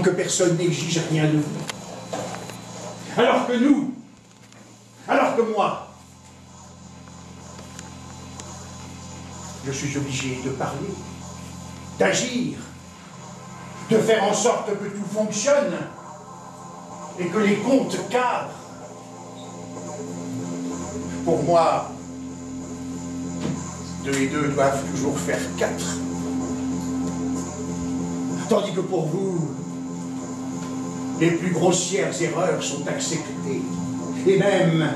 que personne n'exige rien de vous. Alors que nous, alors que moi, je suis obligé de parler, d'agir, de faire en sorte que tout fonctionne et que les comptes cadrent. Pour moi, deux et deux doivent toujours faire quatre. Tandis que pour vous, les plus grossières erreurs sont acceptées. Et même,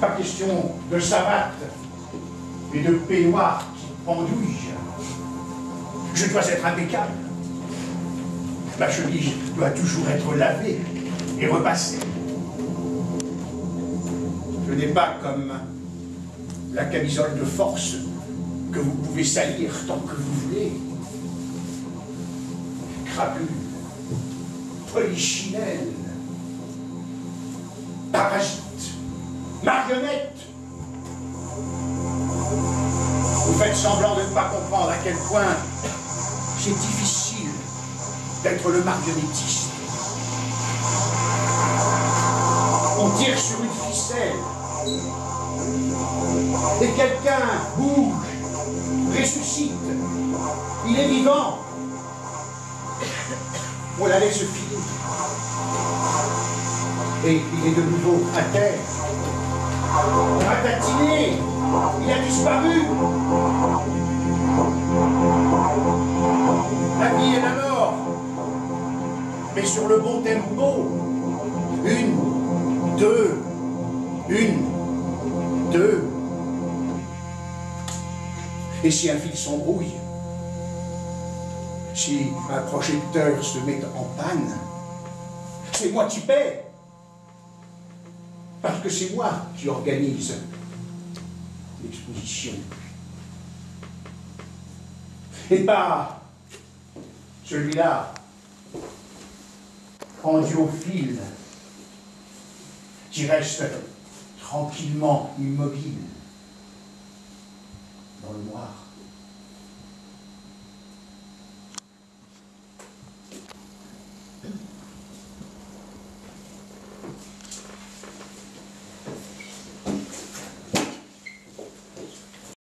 pas question de savate et de peignoir qui pendouille. Je dois être impeccable. Ma chemise doit toujours être lavée et repassée. Je n'ai pas comme la camisole de force que vous pouvez salir tant que vous voulez polichinelle, parasite, marionnette. Vous faites semblant de ne pas comprendre à quel point c'est difficile d'être le marionnettiste. On tire sur une ficelle et quelqu'un bouge, ressuscite, il est vivant. On la laisse filer. Et il est de nouveau à terre. Ratatiné, il a disparu. La vie et la mort. Mais sur le bon tempo. Une, deux, une, deux. Et si un fil s'embrouille, si un projecteur se met en panne, c'est moi qui paie. Parce que c'est moi qui organise l'exposition. Et pas celui-là, fil, qui reste tranquillement immobile dans le noir.